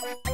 Bye.